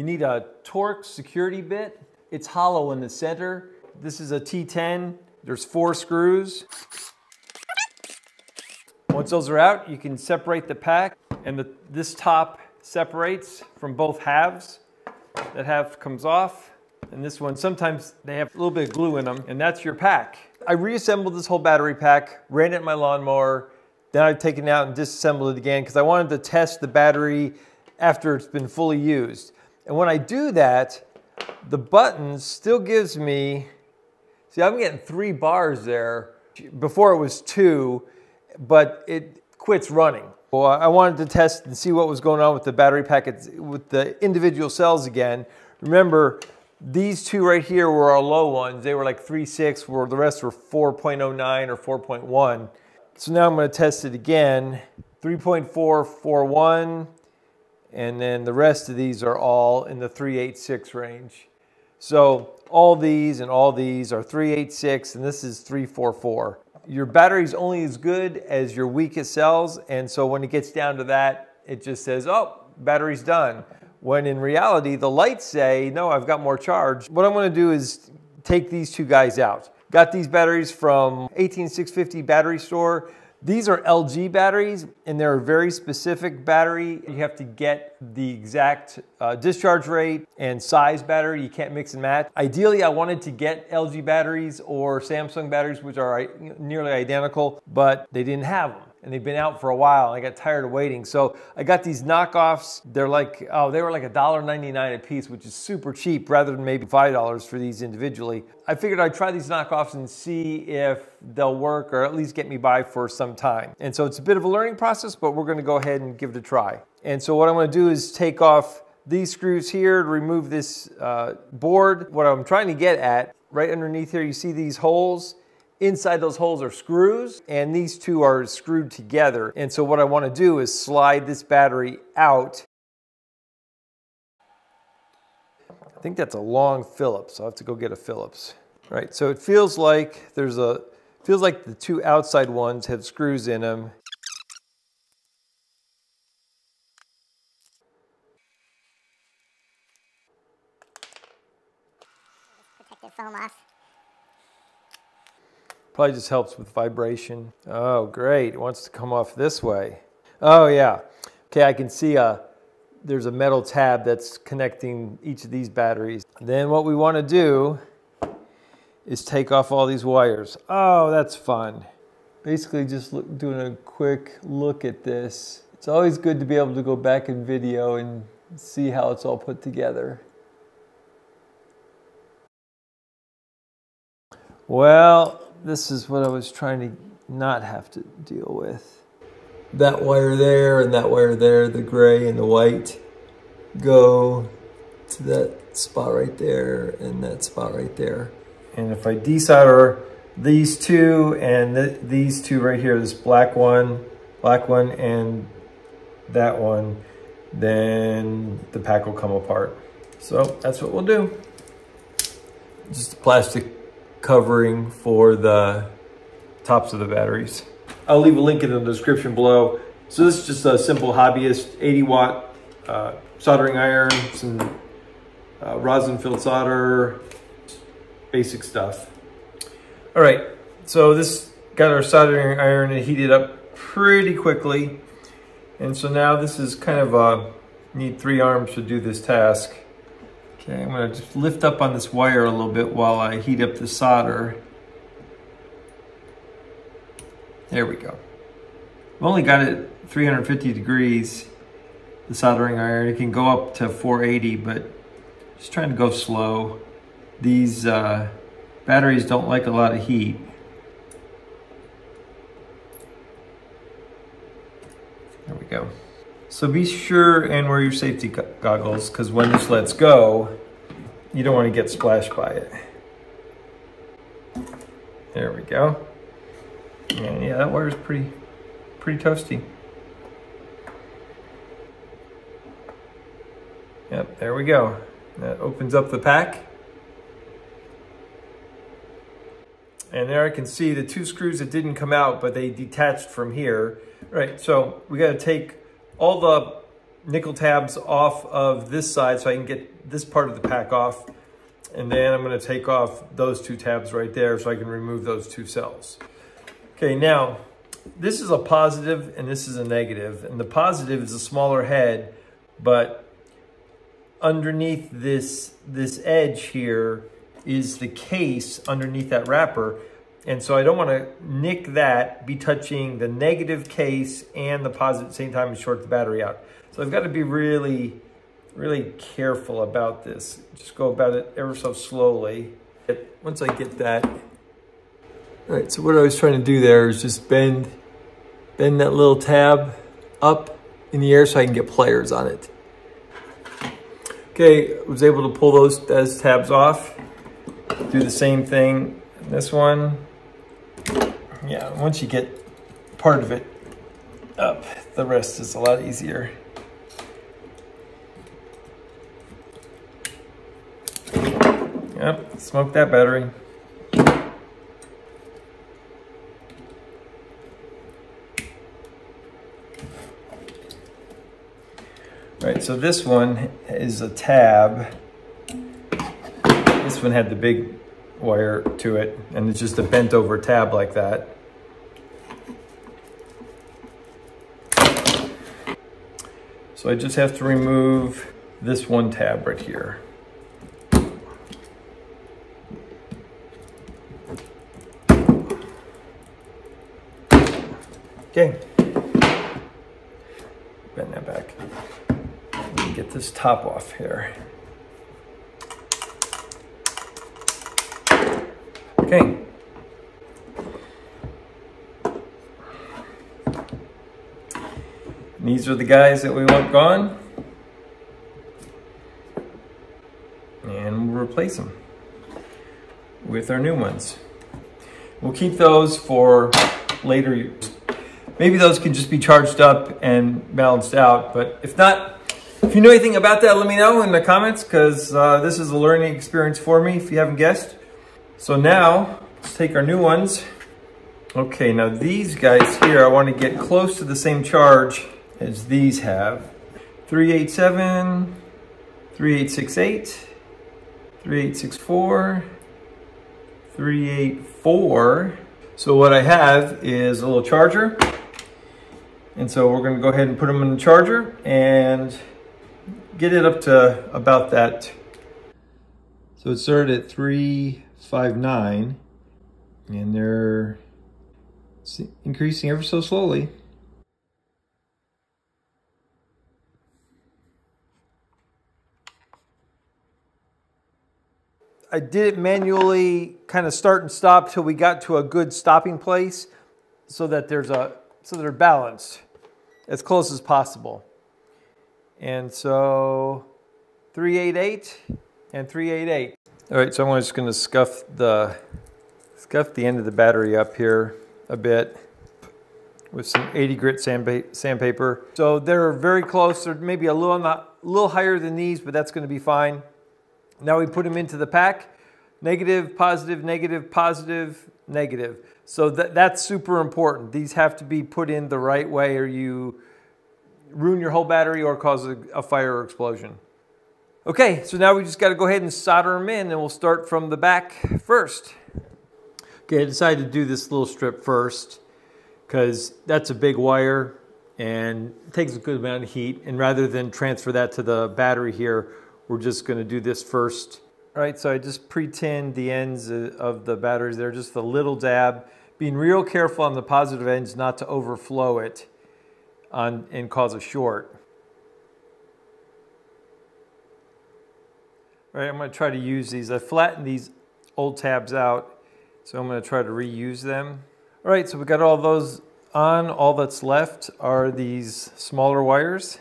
You need a Torx security bit. It's hollow in the center. This is a T10. There's four screws. Once those are out, you can separate the pack and the, this top separates from both halves. That half comes off and this one, sometimes they have a little bit of glue in them and that's your pack. I reassembled this whole battery pack, ran it in my lawnmower, then I've taken it out and disassembled it again because I wanted to test the battery after it's been fully used. And when I do that, the buttons still gives me, see I'm getting three bars there. Before it was two, but it quits running. Well, I wanted to test and see what was going on with the battery packets, with the individual cells again. Remember, these two right here were our low ones. They were like 3.6, where the rest were 4.09 or 4.1. So now I'm gonna test it again. 3.441, and then the rest of these are all in the 386 range. So all these and all these are 386, and this is 344 your battery's only as good as your weakest cells. And so when it gets down to that, it just says, oh, battery's done. When in reality, the lights say, no, I've got more charge. What I'm gonna do is take these two guys out. Got these batteries from 18650 battery store. These are LG batteries and they're a very specific battery. You have to get the exact uh, discharge rate and size battery. You can't mix and match. Ideally, I wanted to get LG batteries or Samsung batteries, which are nearly identical, but they didn't have them and they've been out for a while. I got tired of waiting. So I got these knockoffs. They're like, oh, they were like $1.99 a piece, which is super cheap rather than maybe $5 for these individually. I figured I'd try these knockoffs and see if they'll work or at least get me by for some time. And so it's a bit of a learning process, but we're gonna go ahead and give it a try. And so what I'm gonna do is take off these screws here to remove this uh, board. What I'm trying to get at, right underneath here, you see these holes? Inside those holes are screws and these two are screwed together. And so what I want to do is slide this battery out. I think that's a long Phillips. I'll have to go get a Phillips. Right, so it feels like there's a, feels like the two outside ones have screws in them. Probably just helps with vibration. Oh, great. It wants to come off this way. Oh, yeah. Okay, I can see a, uh, there's a metal tab that's connecting each of these batteries. Then what we want to do is take off all these wires. Oh, that's fun. Basically just look, doing a quick look at this. It's always good to be able to go back in video and see how it's all put together. Well, this is what I was trying to not have to deal with. That wire there and that wire there, the gray and the white, go to that spot right there and that spot right there. And if I desolder these two and th these two right here, this black one, black one and that one, then the pack will come apart. So that's what we'll do. Just plastic covering for the tops of the batteries. I'll leave a link in the description below. So this is just a simple hobbyist 80 watt uh, soldering iron, some uh, rosin filled solder, basic stuff. All right, so this got our soldering iron and heated up pretty quickly. And so now this is kind of, uh, need three arms to do this task. Okay, I'm gonna just lift up on this wire a little bit while I heat up the solder. There we go. I've only got it 350 degrees, the soldering iron. It can go up to 480, but just trying to go slow. These uh, batteries don't like a lot of heat. There we go. So be sure and wear your safety goggles because when this lets go, you don't want to get splashed by it. There we go. And yeah, that wire is pretty, pretty toasty. Yep, there we go. That opens up the pack. And there I can see the two screws that didn't come out, but they detached from here. Right, so we gotta take all the nickel tabs off of this side so I can get this part of the pack off. And then I'm gonna take off those two tabs right there so I can remove those two cells. Okay, now, this is a positive and this is a negative. And the positive is a smaller head, but underneath this, this edge here is the case underneath that wrapper. And so I don't want to nick that, be touching the negative case and the positive at the same time and short the battery out. So I've got to be really, really careful about this. Just go about it ever so slowly. Once I get that. All right, so what I was trying to do there is just bend, bend that little tab up in the air so I can get pliers on it. Okay, I was able to pull those, those tabs off. Do the same thing in this one. Yeah, once you get part of it up, the rest is a lot easier. Yep, smoke that battery. Right, so this one is a tab. This one had the big wire to it, and it's just a bent over tab like that. So I just have to remove this one tab right here. Okay. Bend that back. Get this top off here. Okay. these are the guys that we want gone. And we'll replace them with our new ones. We'll keep those for later use. Maybe those can just be charged up and balanced out, but if not, if you know anything about that, let me know in the comments because uh, this is a learning experience for me if you haven't guessed. So now, let's take our new ones. Okay, now these guys here, I want to get close to the same charge as these have. 387, 3868, 3864, 384. So what I have is a little charger. And so we're gonna go ahead and put them in the charger and get it up to about that. So it started at 359 and they're increasing ever so slowly. I did it manually, kind of start and stop till we got to a good stopping place so that there's a so they're balanced as close as possible. And so 388 and 388. All right, so I'm just gonna scuff the scuff the end of the battery up here a bit with some 80 grit sandpaper. So they're very close. They're maybe a little not a little higher than these, but that's gonna be fine. Now we put them into the pack. Negative, positive, negative, positive, negative. So that, that's super important. These have to be put in the right way or you ruin your whole battery or cause a, a fire or explosion. Okay, so now we just got to go ahead and solder them in and we'll start from the back first. Okay, I decided to do this little strip first because that's a big wire and it takes a good amount of heat. And rather than transfer that to the battery here, we're just gonna do this first. All right, so I just pre-tinned the ends of the batteries there, just a little dab, being real careful on the positive ends not to overflow it on, and cause a short. All right, I'm gonna try to use these. I flattened these old tabs out, so I'm gonna try to reuse them. All right, so we got all those on. All that's left are these smaller wires.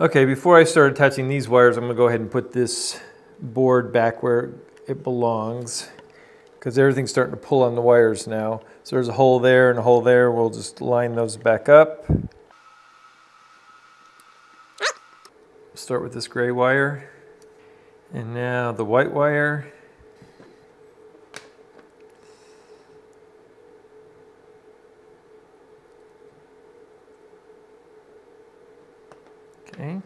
Okay, before I start attaching these wires, I'm gonna go ahead and put this board back where it belongs because everything's starting to pull on the wires now. So there's a hole there and a hole there. We'll just line those back up. Start with this gray wire. And now the white wire. Okay.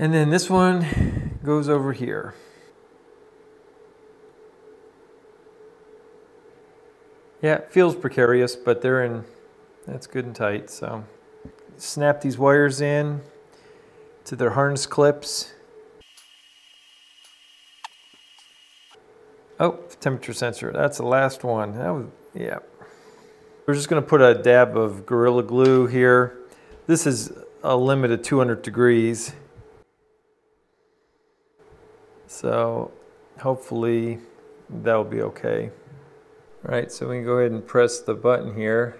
And then this one goes over here. Yeah, it feels precarious, but they're in, that's good and tight. So snap these wires in to their harness clips. Oh, temperature sensor. That's the last one. That was, yeah. We're just gonna put a dab of Gorilla Glue here. This is a limit of 200 degrees. So hopefully that'll be okay. All right, so we can go ahead and press the button here.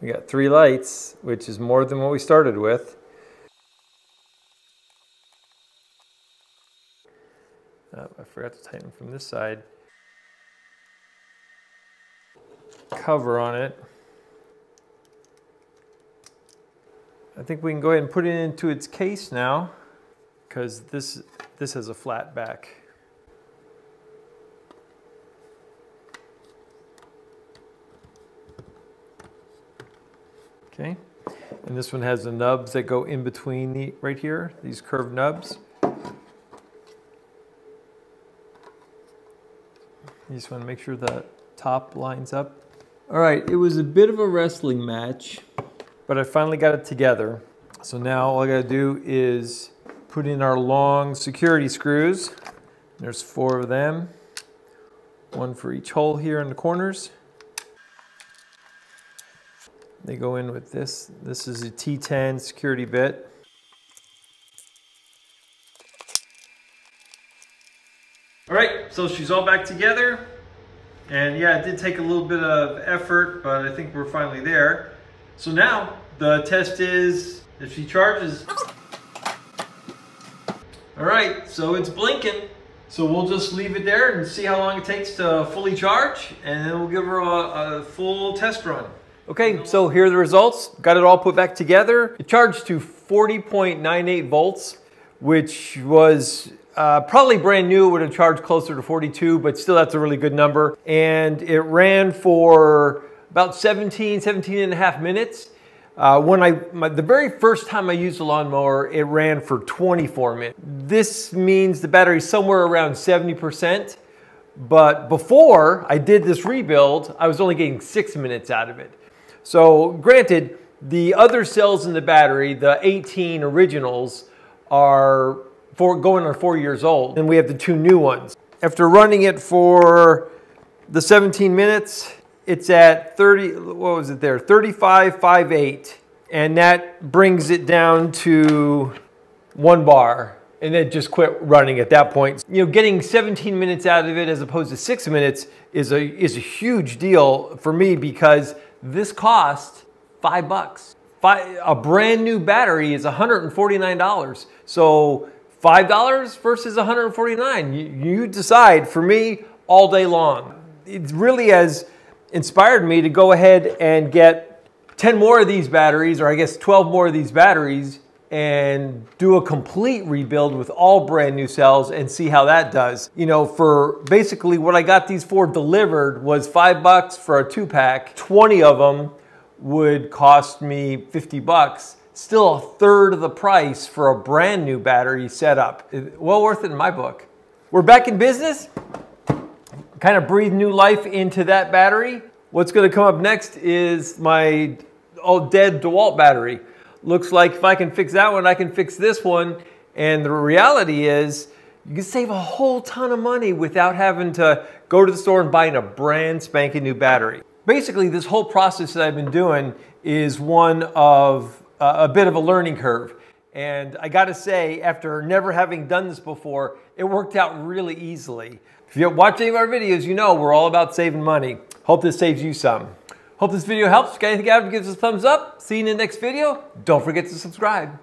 We got three lights, which is more than what we started with. Oh, I forgot to tighten from this side. Cover on it. I think we can go ahead and put it into its case now because this, this has a flat back. Okay, and this one has the nubs that go in between the, right here, these curved nubs. You just want to make sure the top lines up. All right, it was a bit of a wrestling match, but I finally got it together. So now all I gotta do is put in our long security screws. There's four of them, one for each hole here in the corners. They go in with this. This is a T10 security bit. All right, so she's all back together. And yeah, it did take a little bit of effort, but I think we're finally there. So now the test is if she charges. All right, so it's blinking. So we'll just leave it there and see how long it takes to fully charge, and then we'll give her a, a full test run. Okay, so here are the results. Got it all put back together. It charged to 40.98 volts, which was uh, probably brand new, would have charged closer to 42, but still that's a really good number. And it ran for about 17, 17 and a half minutes. Uh, when I, my, the very first time I used the lawnmower, it ran for 24 minutes. This means the battery's somewhere around 70%. But before I did this rebuild, I was only getting six minutes out of it. So granted, the other cells in the battery, the 18 originals, are for going on four years old. And we have the two new ones. After running it for the 17 minutes, it's at 30, what was it there? 35.58. And that brings it down to one bar. And then just quit running at that point. You know, getting 17 minutes out of it as opposed to six minutes is a, is a huge deal for me because this cost five bucks. Five, a brand new battery is $149. So $5 versus 149 you, you decide. For me, all day long. It really has inspired me to go ahead and get 10 more of these batteries, or I guess 12 more of these batteries, and do a complete rebuild with all brand new cells and see how that does. You know, for basically what I got these for delivered was five bucks for a two pack. 20 of them would cost me 50 bucks still a third of the price for a brand new battery setup. Well worth it in my book. We're back in business. Kind of breathe new life into that battery. What's gonna come up next is my old dead DeWalt battery. Looks like if I can fix that one, I can fix this one. And the reality is, you can save a whole ton of money without having to go to the store and buying a brand spanking new battery. Basically, this whole process that I've been doing is one of uh, a bit of a learning curve. And I got to say, after never having done this before, it worked out really easily. If you watch any of our videos, you know we're all about saving money. Hope this saves you some. Hope this video helps. If you got anything out of it, give us a thumbs up. See you in the next video. Don't forget to subscribe.